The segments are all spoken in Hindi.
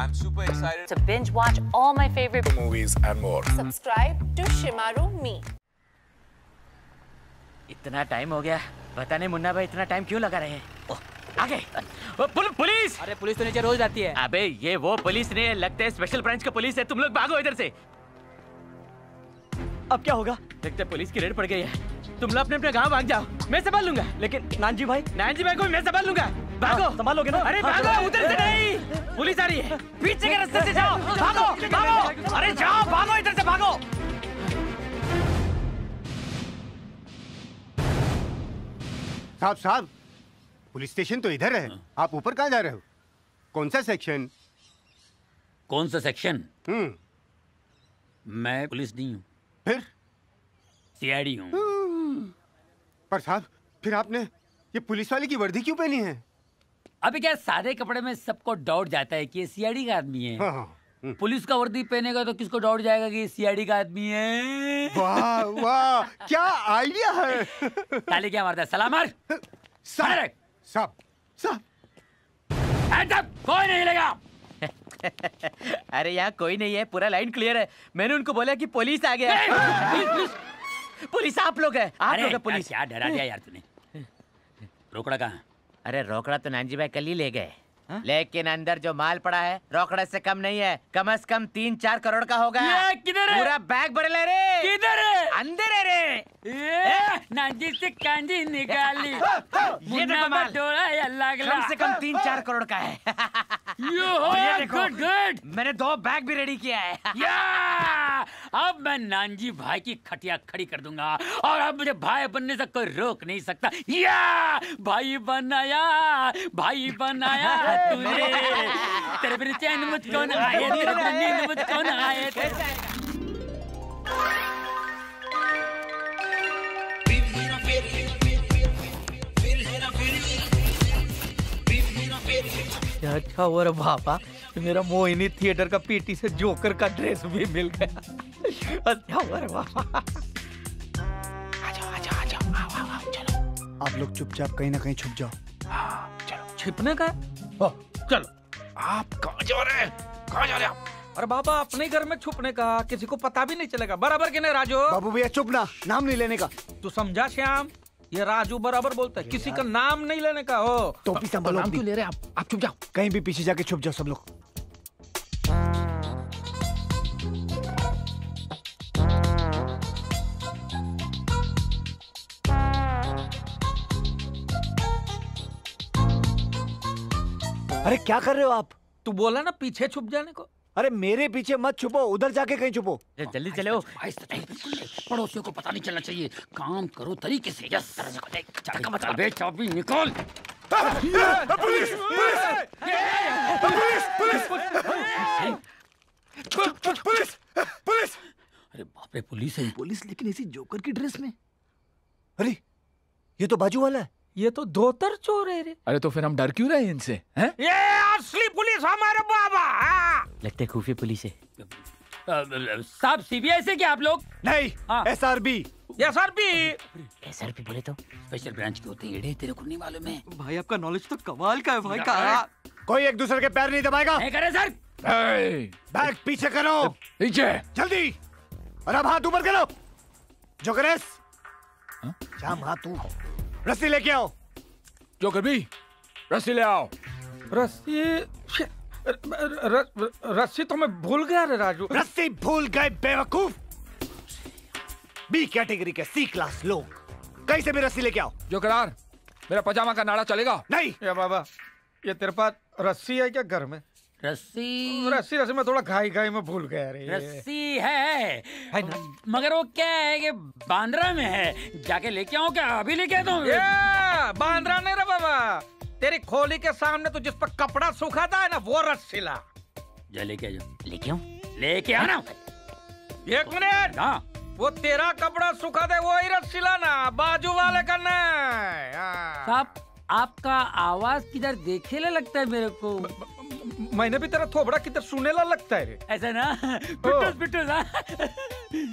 I'm super excited. to binge watch all my favorite movies and more. Subscribe to Shimaru Me. इतना टाइम हो गया। पता नहीं मुन्ना भाई इतना टाइम क्यों लगा रहे हैं? ओह, आगे। ओ, पुल, पुलिस! अरे पुलिस तो नीचे रोज जाती है। अबे ये वो पुलिस नहीं है। लगता है स्पेशल ब्रांच का पुलिस है। तुम लोग भागो इधर से। अब क्या होगा? है पुलिस की रेड पड़ गई है। तुम लोग अपने अपने गाँव भाग जाओ। मैं संभाल लूँगा। लेकिन नानजी भाई? नानजी भाई को मैं संभाल लूँगा। भागो। हाँ, संभालोगे ना? अरे हाँ, भागो उधर से नहीं। पुलिस आ रही है। पीछे के रास्ते से जाओ। भागो भागो। अरे जाओ भागो इधर से भागो। साहब साहब पुलिस स्टेशन तो इधर है। आप ऊपर कहाँ जा रहे हो? कौन सा सेक्शन कौन सा सेक्शन हम्म। मैं पुलिस नहीं हूँ। फिर? सीआईडी हूँ। पर साहब फिर आपने ये पुलिस वाले की वर्दी क्यों पहनी है? अभी क्या सादे कपड़े में सबको डाउट जाता है कि ये सीआईडी का आदमी है। हाँ हाँ पुलिस का वर्दी पहनेगा तो किसको डाउट जाएगा कि ये सीआईडी का आदमी है? वाह वाह क्या आइडिया है? ताली क्या मारता है? सलाम मार। साहब साहब साहब कोई नहीं लेगा। अरे यहाँ कोई नहीं है पूरा लाइन क्लियर है। मैंने उनको बोला कि पुलिस आ गया। Police, police. पुलिस। आप लोग है आप लोग है यार, पुलिस। क्या डरा दिया यार तूने। रोकड़ा कहाँ अरे रोकड़ा तो नानजी भाई कल ही ले गए। लेकिन अंदर जो माल पड़ा है रोकड़े से कम नहीं है। कम से कम तीन चार करोड़ का होगा। ये किधर है? पूरा बैग भर ले रे। किधर है? अंदर है रे। नांजी से कांजी निकाली। ये देखो माल। डोला या लागला। कम से कम तीन चार करोड़ का है। ये देखो गुड गुड। मैंने दो बैग भी रेडी किया है। या! अब मैं नानजी भाई की खटिया खड़ी कर दूँगा। और अब मुझे भाई बनने से कोई रोक नहीं सकता। या! भाई बनाया भाई बनाया। तूने तेरे बिना चैन मुझको न आए तेरे बिना नींद मुझको न आए अच्छा हुआ रे बाबा मेरा मोहिनी थिएटर का पीटी से जोकर का ड्रेस भी मिल गया। अच्छा हुआ रे बाबा। आप लोग चुपचाप कहीं ना कहीं छुप जाओ। चलो। छिपने का? है? चलो। आप कहा जा रहे हैं? कहा जा रहे हैं आप? अरे बाबा अपने घर में छुपने का किसी को पता भी नहीं चलेगा। बराबर के नहीं राजू? बाबू भैया चुप ना। नाम नहीं लेने का। तू समझा श्याम? ये राजू बराबर बोलता है। किसी का नाम नहीं लेने का हो। तो भी संभालो नाम क्यों ले रहे हैं आप? आप चुप जाओ। कहीं भी पीछे जाके छुप जाओ सब लोग। क्या कर रहे हो आप? तू बोला ना पीछे छुप जाने को। अरे मेरे पीछे मत छुपो उधर जाके कहीं छुपो। जल्दी चलो पड़ोसियों को पता नहीं चलना चाहिए। काम करो तरीके से। यस चाबी अबे चाबी निकाल। पुलिस पुलिस अरे बाप रे पुलिस है। पुलिस लेकिन इसी जोकर की ड्रेस में। अरे ये तो बाजू वाला है। ये तो धोतर चोर है रे। अरे तो फिर हम डर क्यों रहे हैं इनसे हैं? ये असली पुलिस हमारे बाबा लगते लगता है खुफिया पुलिस है। साहब सीबीआई से क्या आप लोग? नहीं हाँ। एस आर बी ये सर भी सर भी बोले तो? स्पेशल ब्रांच के होते हैं तेरे को नहीं मालूम है। भाई आपका नॉलेज तो कमाल का है भाई का कोई एक दूसरे के पैर नहीं दबाएगा। नहीं करे सर। बैग पीछे करो। पीछे जल्दी। और अब हाथ ऊपर करो। जोकरेस जाम हाथ तू। रस्सी लेके आओ। जोकर भी रस्सी ले आओ। रस्सी? रस्सी तो मैं भूल गया रे राजू। रस्सी भूल गए बेवकूफ़। बी कैटेगरी के सी क्लास लोग। कहीं से भी रस्सी लेके आओ। जोकरार मेरा पजामा का नाड़ा चलेगा। नहीं। ये बाबा ये तेरे पास रस्सी है क्या घर में? रस्सी। रस्सी रस्सी मैं थोड़ा घाई घाई में भूल गया रे। रस्सी है। है ना? मगर वो क्या है कि बांद्रा में है। जाके लेके आओ क्या? अभी लेके आता हूँ। बांद्रा नहीं रे बाबा। तेरी खोली के सामने तो जिस पर कपड़ा सूखाता है ना वो रस्सी ला जा लेके आ लेके आओ लेके आना एक मिनट। हाँ वो तेरा कपड़ा सूखा दे वो ही रस्सी लाना बाजू वाले का नहीं हाँ। साहब आपका आवाज़ किधर देखेला लगता है मेरे को? मैंने भी तेरा थोबड़ा किधर सुनेला लगता है रे। ऐसा ना? पिटूस पिटूस हाँ।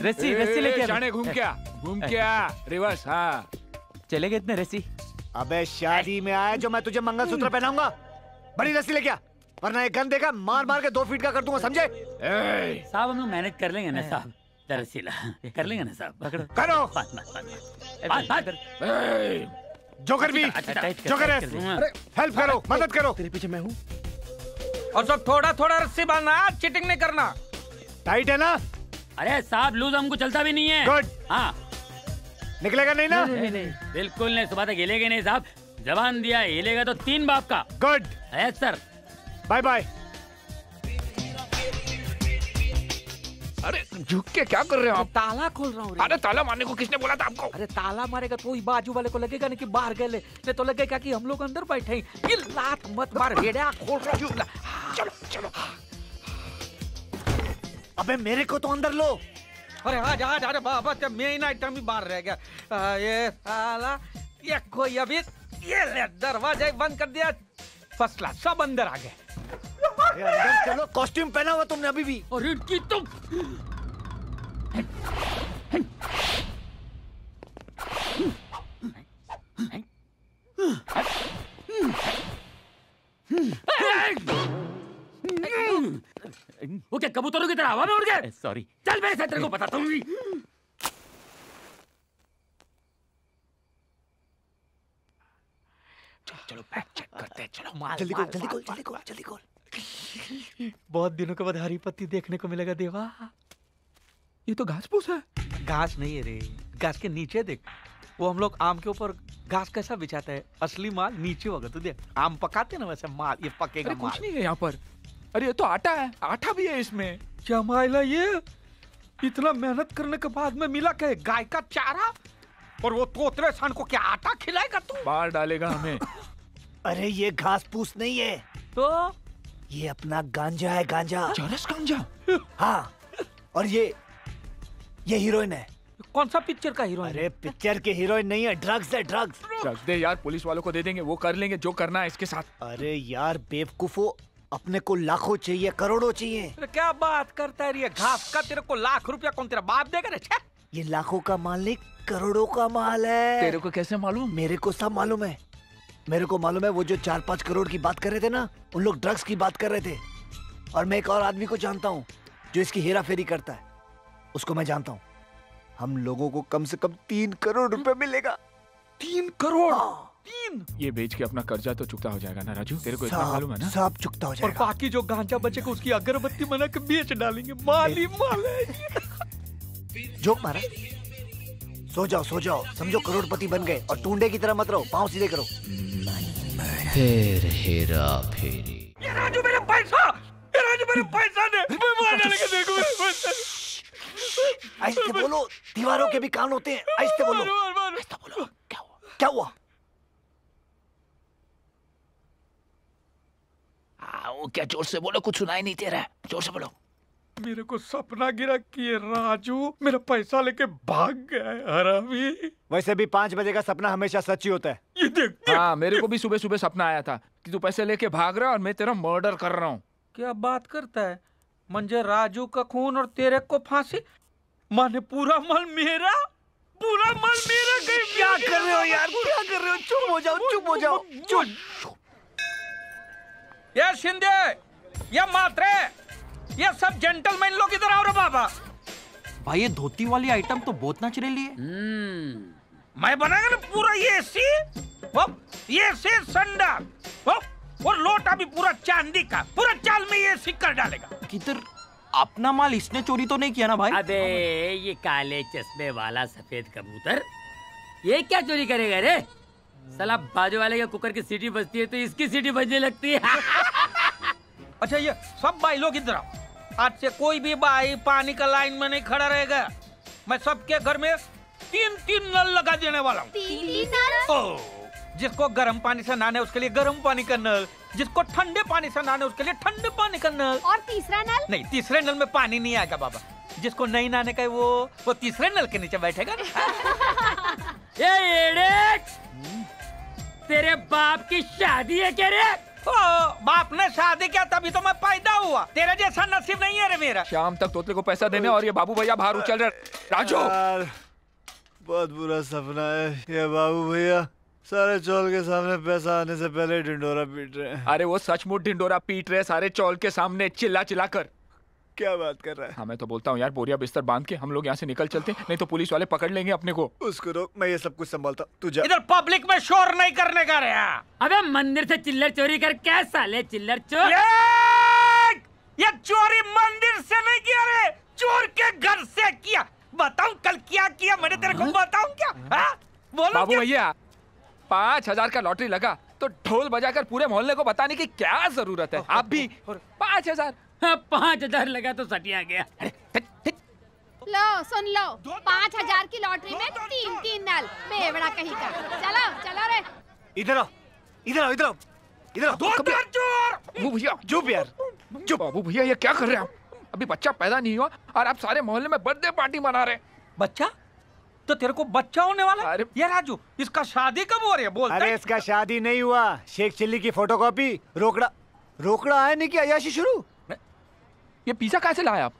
रस्सी रस्सी लेके जाने घूम क्या? घूम क्या? रिवर्स हाँ। चलेगा इतने रस्सी। अबे शादी में आया जो मैं तुझे मंगलसूत्र पहनाऊँगा। बड़ी रस्सी लेके आ। वरना एक गन देगा मार मार के दो फीट का कर दूँगा समझे? ए, साहब हम लोग मैनेज कर लेंगे ना साहब। दरअसल कर लेंगे ना साहब। पकड़ो। करो। बात बात बात जोकर भी। अच्छा, टाइट कर, जोकर है। अरे हेल्प करो मदद करो। तेरे पीछे मैं हूँ। और सब थोड़ा थोड़ा रस्सी बांधना चिटिंग नहीं करना। टाइट है ना? अरे साहब लूज हमको चलता भी नहीं है। गुड हाँ। निकलेगा नहीं ना? नहीं, नहीं, बिल्कुल नहीं सुबह तक हिलेगा नहीं साहब। जवान दिया हिलेगा तो तीन बाप का। गुड है सर बाय बाय अरे झुक के क्या कर रहे हो आप? ताला खोल रहा हूँ अरे ताला मारने को किसने बोला था आपको? अरे ताला मारेगा तो ही बाजू वाले को लगेगा ना कि बाहर गए ले। नहीं तो लगेगा कि हम लोग अंदर बैठे हैं। ये लात मत मार भेड़िया खोल रहा हूँ। चलो चलो अबे मेरे को तो अंदर लो। अरे हाँ जा जा रे बाबा ते मेन आइटम ही बाहर रह गया। ये साला ये कोई अभी ये ले दरवाज़ा ही बंद कर दिया। फ़र्स्ट क्लास सब अंदर आ गए। अरे अंदर चलो कॉस्ट्यूम पहना हुआ तुमने अभी भी। और इनकी तो वो क्या कबूतरों की तरह हवा में उड़ गए? सॉरी चल मेरे साथ तेरे को बताता हूँ। चलो बैग चेक करते हैं। चलो जल्दी खोल जल्दी खोल जल्दी खोल जल्दी खोल बहुत दिनों के बाद हरी पत्ती देखने को मिलेगा देवा। ये तो घास फूस है। घास नहीं है रे घास के नीचे देख। वो हम लोग आम के ऊपर घास कैसा बिछाते हैं? असली माल नीचे होगा तू देख। आम पकाते ना वैसे माल ये पकेगा अरे कुछ नहीं है यहाँ पर। अरे ये तो आटा है आटा भी है इसमें। क्या मायला ये इतना मेहनत करने के बाद में मिला क्या गाय का चारा? और वो तोतरे सान को क्या आटा खिलाएगा तू? बाहर डालेगा हमें। अरे ये घास पूस नहीं है। तो ये अपना गांजा है गांजा। चरस गांजा? हाँ और ये ये हीरोइन है। कौन सा पिक्चर का हीरो अरे पिक्चर के हीरोइन नहीं है ड्रग्स है ड्रग्स। ड्रग्स दे यार पुलिस वालों को दे देंगे वो कर लेंगे जो करना है इसके साथ। अरे यार बेवकूफो अपने को लाखों चाहिए करोड़ों चाहिए। अरे क्या बात करता है ये घास का तेरे को लाख रुपया कौन तेरा बाप देगा रे ये लाखों का माल नहीं करोड़ों का माल है। तेरे को कैसे मालूम? मेरे को सब मालूम है। मेरे को मालूम है वो जो चार पाँच करोड़ की बात कर रहे थे ना उन लोग ड्रग्स की बात कर रहे थे। और मैं एक और आदमी को जानता हूँ जो इसकी हेरा फेरी करता है। उसको मैं जानता हूँ। हम लोगों को कम से कम तीन करोड़ रुपए मिलेगा। तीन करोड़? हाँ, तीन? ये बेच के अपना कर्जा तो चुकता हो जाएगा ना राजू? तेरे को इतना मालूम है ना? सब चुकता हो जाएगा। और बाकी जो गांजा बचेगा उसकी अगरबत्ती बना के बेच डालेंगे। माल माल। जोक मारा। सो जाओ सो जाओ। समझो करोड़पति बन गए और टूंडे की तरह मत रहो पाँव सीधे करो। फिर हेरा फेरी। ये राजू मेरे पैसा! ये राजू मेरे पैसा दे! मैं मार डालेंगे देखो मेरे पैसा। ऐसे बोलो दीवारों के भी कान होते हैं। ऐसे बोलो। ऐसे बोलो। क्या हुआ? क्या हुआ? वो क्या ज़ोर से बोलो? कुछ सुनाई नहीं दे रहा है। ज़ोर से बोलो। मेरे को सपना गिरा कि ये राजू मेरा पैसा लेके भाग गया है हरामी। वैसे भी पाँच बजे का सपना हमेशा सच ही होता है। ये देख। हाँ मेरे को भी सुबह सुबह सपना आया था कि तू पैसे लेके भाग रहा है और मैं तेरा मर्डर कर रहा हूँ। क्या बात करता है? मंजे राजू का खून और तेरे को फांसी? माने पूरा माल मेरा? पूरा माल मेरा कहीं क्या कर रहे हो यार? क्या कर रहे हो? चुप हो जाओ चुप हो जाओ। चुप ये शिंदे ये मात्रे। ये सब जेंटलमैन लोग इधर आओ रे बाबा। भाई ये धोती वाली आइटम तो बहुत नेचुरली है हम्म। मैं बनाएगा ना पूरा ये सी ये सी संडा और लोटा भी पूरा चांदी का पूरा चाल में ये सी कर डालेगा। किधर? अपना माल इसने चोरी तो नहीं किया ना भाई? अबे ये काले चश्मे वाला सफ़ेद कबूतर ये क्या चोरी करेगा रे? साला बाजू वाले के कुकर की सीटी बजती है तो इसकी सीटी बजने लगती है। अच्छा ये सब भाई लोग इधर आओ। आज से कोई भी भाई पानी का लाइन में नहीं खड़ा रहेगा। मैं सबके घर में तीन तीन नल लगा देने वाला हूँ। जिसको गर्म पानी से नहाने उसके लिए गर्म पानी का नल। जिसको ठंडे पानी से नहाने उसके लिए ठंडे पानी का नल। और तीसरा नल? नहीं तीसरे नल में पानी नहीं आएगा बाबा। जिसको नहीं नहाने का वो वो तीसरे नल के नीचे बैठेगा एड़े! तेरे बाप की शादी है क्या रे? ओ, बाप ने शादी किया? तभी तो मैं पैदा हुआ। तेरे जैसा नसीब नहीं है रे मेरा। शाम तक तोतले को पैसा देने और ये बाबू भैया बाहर उछल रहे राजू! यार बहुत बुरा सपना है। ये बाबू भैया सारे चौल के सामने पैसा आने से पहले ढिंडोरा पीट रहे हैं। अरे वो सचमुच ढिंडोरा पीट रहे सारे चौल के सामने चिल्ला चिल्ला कर। क्या बात कर रहा है? हाँ मैं तो बोलता हूँ यार बोरिया बिस्तर बाँध के हम लोग यहाँ से निकल चलते नहीं तो पुलिस वाले पकड़ लेंगे अपने को। उसको रोक मैं ये सब कुछ संभालता हूँ। तू जा। इधर पब्लिक में शोर नहीं करने का रे हाँ। अबे मंदिर से चिल्लर चोरी कर क्या साले चिल्लर चोर? ये ये चोरी मंदिर से नहीं किया रे चोर के घर से किया। बताऊँ कल क्या किया मैंने तेरे को बताऊँ क्या? हाँ? बोलो बाबू भैया पाँच हज़ार का लॉटरी लगा तो ढोल बजाकर पूरे मोहल्ले को बताने की क्या ज़रूरत है? आप भी पाँच हज़ार। हाँ, पाँच हज़ार लगा तो सटिया गया। लो सुन लो। पाँच हज़ार की लॉटरी में तीन तीन नल। बेवड़ा कहीं का। चलो चलो रे। इधर आओ इधर आओ इधर आओ। इधर आओ। बाबू भैया चुप यार जो बाबू भैया ये क्या कर रहे हैं आप? अभी बच्चा पैदा नहीं हुआ और आप सारे मोहल्ले में बर्थडे पार्टी मना रहे हैं। बच्चा? तो तेरे को बच्चा होने वाला? अरे- ये राजू इसका शादी कब हो रही है? बोल अरे इसका शादी नहीं हुआ। शेख चिल्ली की फोटोकॉपी रोकड़ा रोकड़ा आया नहीं कि अयाशी शुरू? ये पिज्जा कहाँ से लाया आप?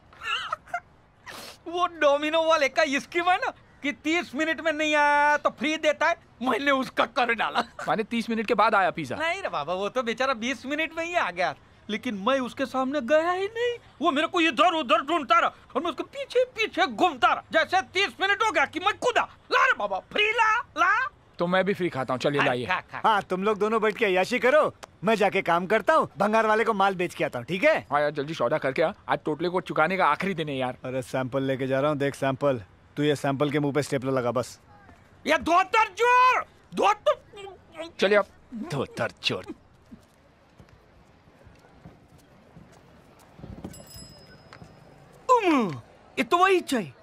वो डोमिनो वाले का स्कीम है ना कि तीस मिनट में नहीं आया तो फ्री देता है मैंने उसका कर डाला। माने तीस मिनट के बाद आया पिज्जा? नहीं रे बाबा वो तो बेचारा बीस मिनट में ही आ गया। लेकिन मैं उसके सामने गया ही नहीं। वो मेरे को इधर उधर ढूंढता रहा और मैं उसके पीछे पीछे घूमता रहा। जैसे तीस मिनट हो गया कि मैं कूदा। ला रे बाबा फ्री ला ला। तो मैं भी फ्री खाता हूँ। चलिए लाइए। हाँ तुम लोग दोनों बैठ के अयाशी करो। मैं जाके काम करता हूँ भंगार वाले को माल बेच के आता हूँ ठीक है? हाँ यार जल्दी सौदा करके आ। आज टोटले को चुकाने का आखिरी दिन है यार। अरे सैंपल लेके जा रहा हूँ देख सैंपल तू ये सैंपल के मुँह पे स्टेपलर लगा बस। ये दो तर ज़ोर दो तो चलिए आप धोतर चोर। ये तो वही चाहिए।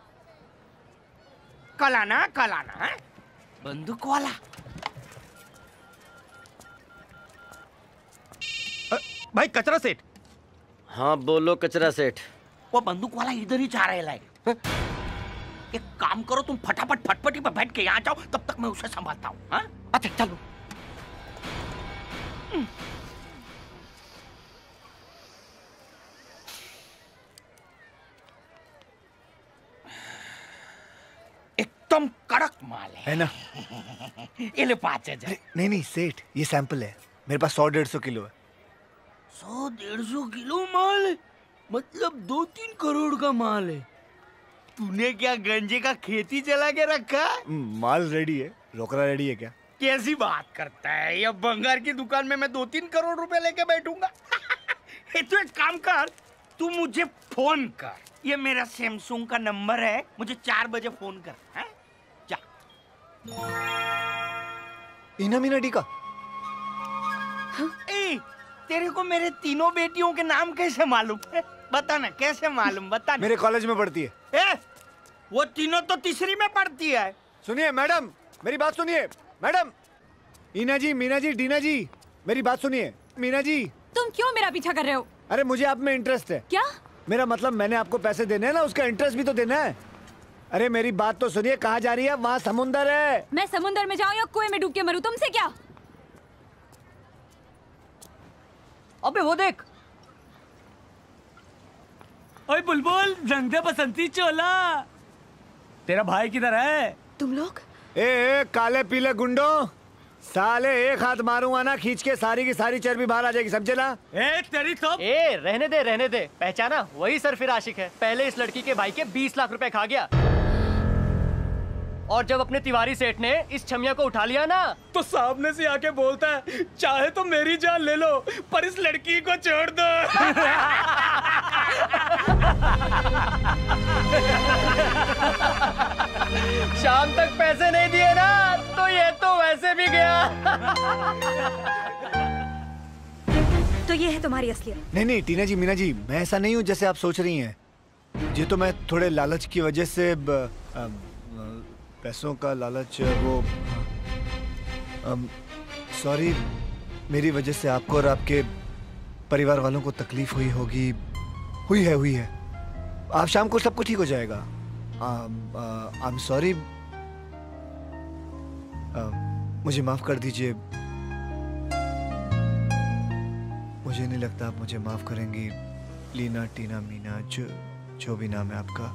कलाना कलाना है? बंदूक वाला आ, भाई कचरा सेठ। हाँ बोलो कचरा सेठ। वो बंदूक वाला इधर ही जा रहे लाइक। एक काम करो तुम फटाफट फटफटी पर बैठ के यहाँ जाओ तब तक मैं उसे संभालता हूँ हाँ? अच्छा चलो। कड़क माल है। है ना? ये ले पाँच हज़ार। नहीं नहीं सेठ ये सैंपल है। मेरे पास सौ डेढ़ सौ किलो है। सौ डेढ़ सौ किलो माल है? मतलब दो तीन करोड़ का माल है। तूने क्या गंजे का खेती चला के रखा? हम्म, माल रेडी है। रोकड़ा रेडी है क्या? कैसी बात करता है? ये बंगार की दुकान में मैं दो तीन करोड़ रुपए लेके बैठूँगा। तो एक काम कर तू मुझे फ़ोन कर। ये मेरा सैमसंग का नंबर है मुझे चार बजे फ़ोन कर हैं? इना मीना डी का ए, तेरे को मेरे तीनों बेटियों के नाम कैसे मालूम? है बता ना कैसे मालूम? बता ना। मेरे कॉलेज में पढ़ती है। ए, वो तीनों तो तीसरी में पढ़ती है। सुनिए मैडम मेरी बात सुनिए मैडम। इना जी मीना जी डीना जी मेरी बात सुनिए। मीना जी तुम क्यों मेरा पीछा कर रहे हो? अरे मुझे आप में इंटरेस्ट है। क्या? मेरा मतलब मैंने आपको पैसे देने हैं ना उसका इंटरेस्ट भी तो देना है। अरे मेरी बात तो सुनिए कहाँ जा रही है? वहाँ समुंदर है। मैं समुंदर में जाऊँ या कुएँ में डूब के मरूं? तुमसे क्या? अबे वो देख। ओए बुलबुल रंग बसंती चोला। तेरा भाई किधर है? तुम लोग? ए, ए काले पीले गुंडो साले एक हाथ मारूँगा ना खींच के सारी की सारी चर्बी बाहर आ जाएगी समझे ना? ए तेरी तो ए रहने दे रहने दे। पहचाना वही सर फिर आशिक है। पहले इस लड़की के भाई के 20 लाख रुपए खा गया। और जब अपने तिवारी सेठ ने इस छमिया को उठा लिया ना तो सामने से आके बोलता है चाहे तो मेरी जान ले लो पर इस लड़की को छोड़ दो। शाम तक पैसे नहीं दिए ना तो ये तो वैसे भी गया। तो ये है तुम्हारी असलियत? नहीं नहीं टीना जी मीना जी मैं ऐसा नहीं हूँ जैसे आप सोच रही हैं। ये तो मैं थोड़े लालच की वजह से ब, अ, पैसों का लालच वो सॉरी मेरी वजह से आपको और आपके परिवार वालों को तकलीफ़ हुई होगी। हुई है हुई है। आप शाम को सब कुछ ठीक हो जाएगा। आई एम सॉरी मुझे माफ़ कर दीजिए। मुझे नहीं लगता आप मुझे माफ़ करेंगी। लीना, टीना, मीना, जो जो भी नाम है आपका।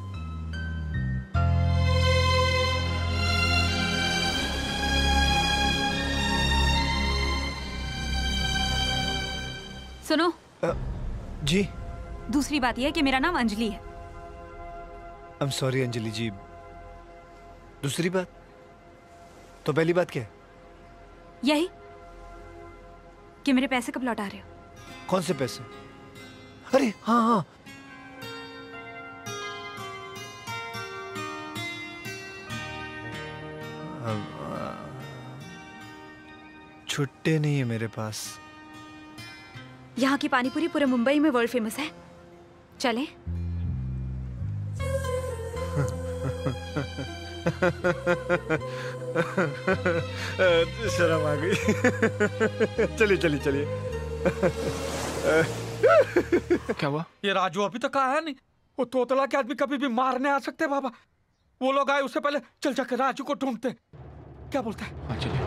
सुनो। जी। दूसरी बात यह है कि मेरा नाम अंजलि है। I am sorry Anjali ji. दूसरी बात? तो पहली बात क्या है? यही कि मेरे पैसे कब लौटा रहे हो? कौन से पैसे? अरे हाँ हाँ। छुट्टे नहीं है मेरे पास। यहाँ की पानीपुरी पूरे मुंबई में वर्ल्ड फ़ेमस है। चलें। शर्म आ गई। चलिए चलिए चलिए। क्या हुआ? ये राजू अभी तक आया नहीं। वो तोतला के आदमी कभी भी मारने आ सकते बाबा। वो लोग आए उससे पहले चल जाकर राजू को ढूंढते। क्या बोलता है? हाँ चलिए।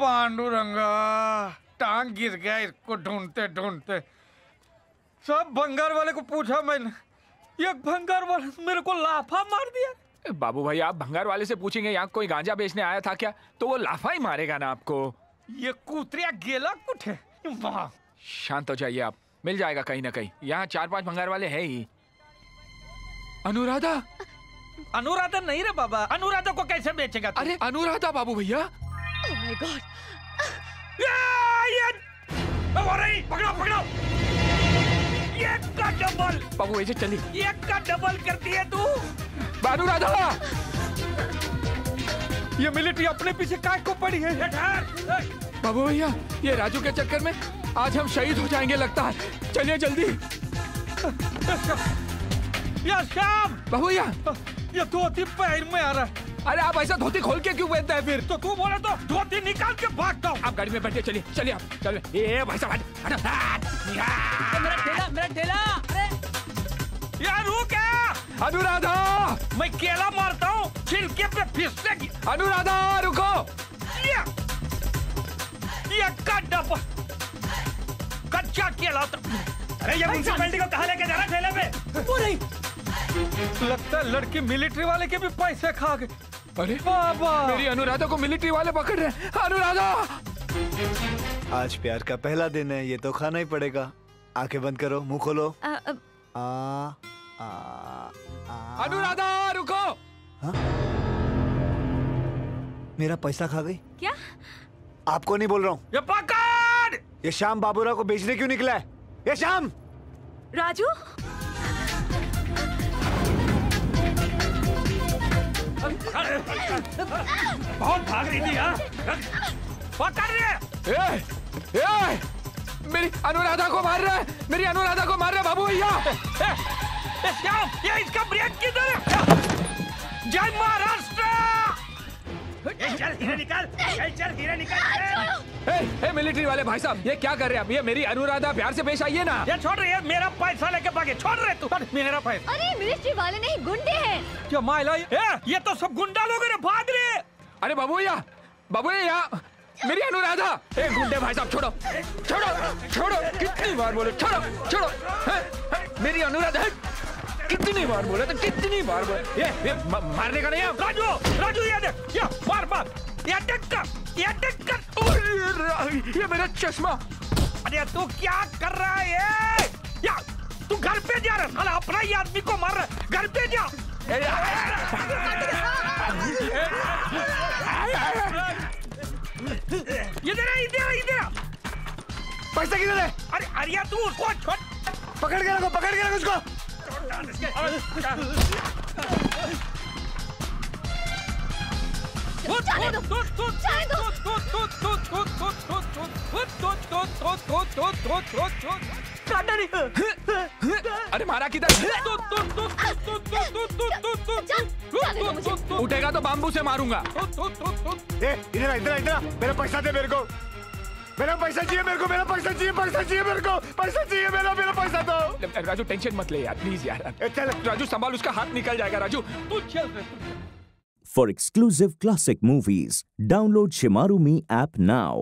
पांडुरंगा टांग गिर गया इसको ढूंढते ढूंढते। सब भंगार वाले को पूछा मैंने ये भंगार वाले मेरे को लाफा मार दिया? बाबू भाई आप भंगार वाले से पूछेंगे यहाँ कोई गांजा बेचने आया था क्या? तो वो लाफा ही मारेगा ना आपको। ये कुतरिया गेला कुठे? वाह। शांत हो जाइए आप मिल जाएगा कहीं ना कहीं। यहाँ चार पाँच भंगार वाले हैं ही। अनुराधा? अनुराधा नहीं रे बाबा अनुराधा को कैसे बेचेगा तू? अरे अनुराधा बाबू भैया Oh my god. ये रही पकड़ो पकड़ो ये का डबल बाबू ऐसे चलिए ये का डबल कर दिए तू. अनुराधा ये मिलिट्री अपने पीछे काय को पड़ी है। बाबू भैया ये राजू के चक्कर में आज हम शहीद हो जाएँगे लगता है। चलिए जल्दी। या श्याम बाबू भैया। ये धोती पैर में आ रहा है। अरे आप ऐसा धोती खोल के क्यों पहनते हैं फिर? तो तू बोले तो धोती निकाल के भागता हूँ आप गाड़ी में बैठे चलिए चलिए आप चलिए। ए भाई साहब हटो, हटो मेरा ठेला मेरा ठेला। अरे। यार रुक क्या अनुराधा! मैं केला मारता हूँ छिलके पे फिसलेगी अनुराधा रुको। ये। ये डब्बा कच्चा केला तो अरे ये म्यूनसिपैलिटी को कहाँ लेके जा रहा ठेले पे? वो नहीं। लगता है लड़की मिलिट्री वाले के भी पैसे खा गए अरे बाबा। मेरी अनुराधा को मिलिट्री वाले पकड़ रहे हैं। अनुराधा! आज प्यार का पहला दिन है ये तो खाना ही पड़ेगा। आँखें बंद करो मुँह खोलो। आ, आ, आ, अनुराधा रुको! हा? मेरा पैसा खा गई? क्या? आपको नहीं बोल रहा हूँ। ये पकड़! ये शाम बाबूराव को बेचने क्यों निकला है? ये शाम राजू? बहुत भाग रही थी यार रही है। ए, ए, मेरी अनुराधा को मार रहा है। मेरी अनुराधा को मार रहा है बाबू भैया। ये इसका ब्रेक किधर है? जय ये चल हीरे निकाल। ये चल हीरे निकाल। ए, ए, मिलिट्री वाले भाई साहब ये क्या कर रहे हैं आप? ये मेरी अनुराधा प्यार से पेश आइए ना। ये छोड़ रही है मेरा पैसा लेके भागे छोड़ रहे तू। मेरा पैसा। अरे मिनिस्ट्री वाले नहीं गुंडे हैं। क्या माइला ये तो सब गुंडा लोग भाग रहे अरे बाबू भैया बाबू भैया मेरी अनुराधा। ए गुंडे भाई साहब छोड़ो छोड़ो छोड़ो कितनी बार बोले छोड़ो छोड़ो मेरी अनुराधा कितनी बार बोले तो कितनी बार बोले? ये, ये मारने का नहीं है। राजू राजू ये देख ये मार मार। ये देख कर ये देख कर। ये मेरा चश्मा। अरे तू क्या कर रहा है? ये? या तू घर पे जा रहा है। साला अपना ही आदमी को मार रहा है। घर पे जा। इधर इधर इधर। पैसा किधर है अरे अरिया तू उसको पकड़ के रखो पकड़ के रखो उसको। जाने दो जाने दो अरे मारा किधर? जाने दो मुझे उठेगा तो बाम्बू से मारूँगा। इधर इधर इधर। मेरा पैसा दे मेरे को। मेरा पैसा चाहिए मेरे को मेरा पैसा चाहिए पैसा चाहिए मेरे को पैसा चाहिए मेरा मेरा पैसा दो राजू टेंशन मत ले यार प्लीज़ यार चल राजू संभाल उसका हाथ निकल जाएगा राजू तू चल फॉर तू चल। For exclusive classic movies, download Shimaru Me app now.